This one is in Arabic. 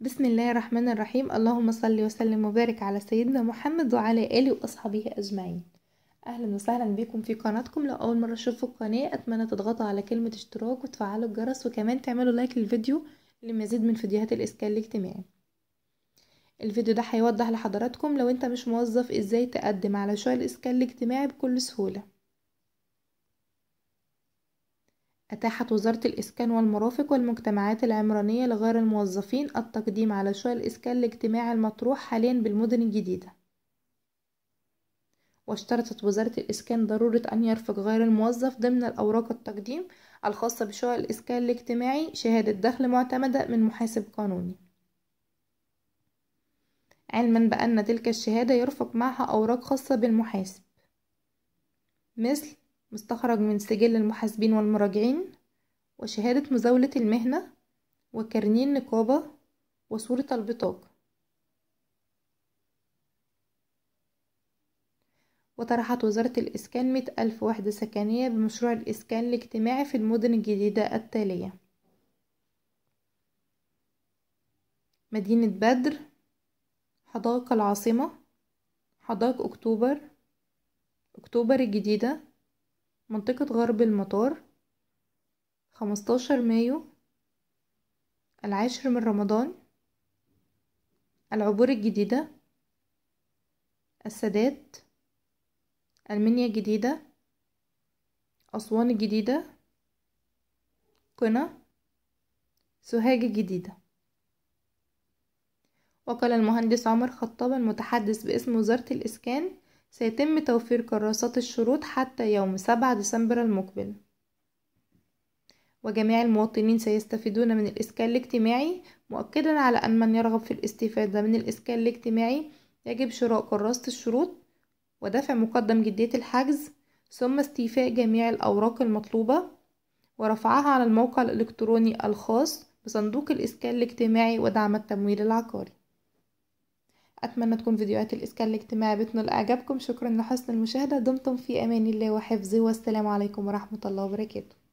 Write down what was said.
بسم الله الرحمن الرحيم. اللهم صل وسلم وبارك على سيدنا محمد وعلى آله وأصحابه أجمعين. أهلا وسهلا بكم في قناتكم. لو أول مرة تشوفوا القناة أتمنى تضغطوا على كلمة اشتراك وتفعلوا الجرس وكمان تعملوا لايك للفيديو لمزيد من فيديوهات الإسكان الاجتماعي. الفيديو ده هيوضح لحضراتكم لو أنت مش موظف إزاي تقدم على شغل الإسكان الاجتماعي بكل سهولة. أتاحت وزارة الإسكان والمرافق والمجتمعات العمرانية لغير الموظفين التقديم على شغل الإسكان الاجتماعي المطروح حاليا بالمدن الجديدة. واشترطت وزارة الإسكان ضرورة أن يرفق غير الموظف ضمن الأوراق التقديم الخاصة بشغل الإسكان الاجتماعي شهادة دخل معتمدة من محاسب قانوني. علما بأن تلك الشهادة يرفق معها أوراق خاصة بالمحاسب مثل مستخرج من سجل المحاسبين والمراجعين وشهادة مزاولة المهنة وكارنيه النقابة وصورة البطاقة وطرحت وزارة الإسكان مئة ألف وحدة سكنية بمشروع الإسكان الاجتماعي في المدن الجديدة التالية. مدينة بدر حدائق العاصمة حدائق أكتوبر أكتوبر الجديدة منطقة غرب المطار خمستاشر مايو العاشر من رمضان العبور الجديدة السادات المنيا الجديدة أسوان الجديدة قنا سوهاج الجديدة. وقال المهندس عمر خطاب المتحدث باسم وزارة الإسكان سيتم توفير كراسات الشروط حتى يوم سبعة ديسمبر المقبل. وجميع المواطنين سيستفيدون من الإسكان الاجتماعي مؤكدا على أن من يرغب في الاستفادة من الإسكان الاجتماعي يجب شراء كراسة الشروط ودفع مقدم جدية الحجز ثم استيفاء جميع الأوراق المطلوبة ورفعها على الموقع الإلكتروني الخاص بصندوق الإسكان الاجتماعي ودعم التمويل العقاري. أتمنى تكون فيديوهات الإسكان الاجتماعي بتنال إعجابكم. شكرا لحسن المشاهدة. دمتم في أمان الله وحفظه والسلام عليكم ورحمة الله وبركاته.